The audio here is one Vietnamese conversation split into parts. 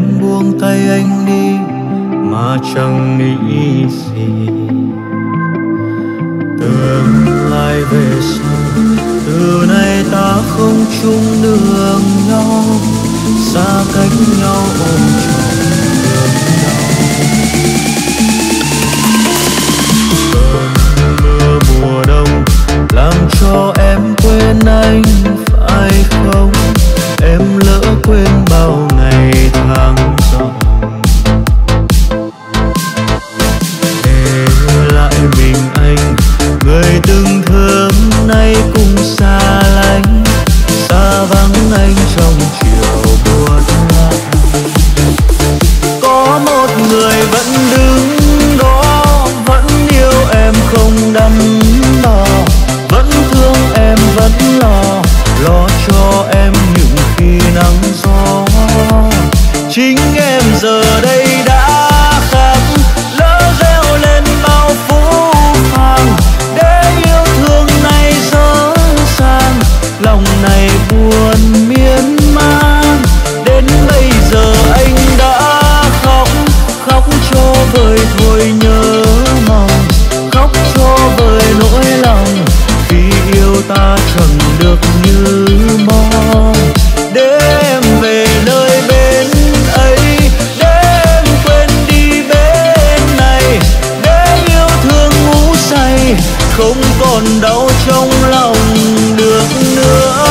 em buông tay anh đi, mà chẳng nghĩ gì. Tương lai về sau, từ nay ta không chung đường nhau, xa cách nhau ôm trọn làm cho em quên anh, phải không? Em lỡ quên bao không còn đau trong lòng được nữa.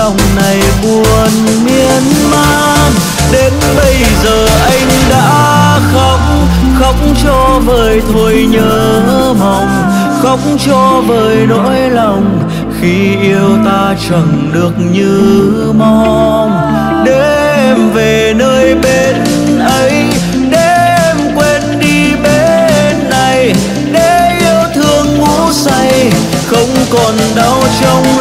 lòng này buồn miên man. Đến bây giờ anh đã khóc khóc cho vơi thôi nhớ mong. Khóc cho vơi nỗi lòng khi yêu ta chẳng được như mong. Đêm về nơi bên ấy, đêm quên đi bên này. Để yêu thương ngủ say, không còn đau trong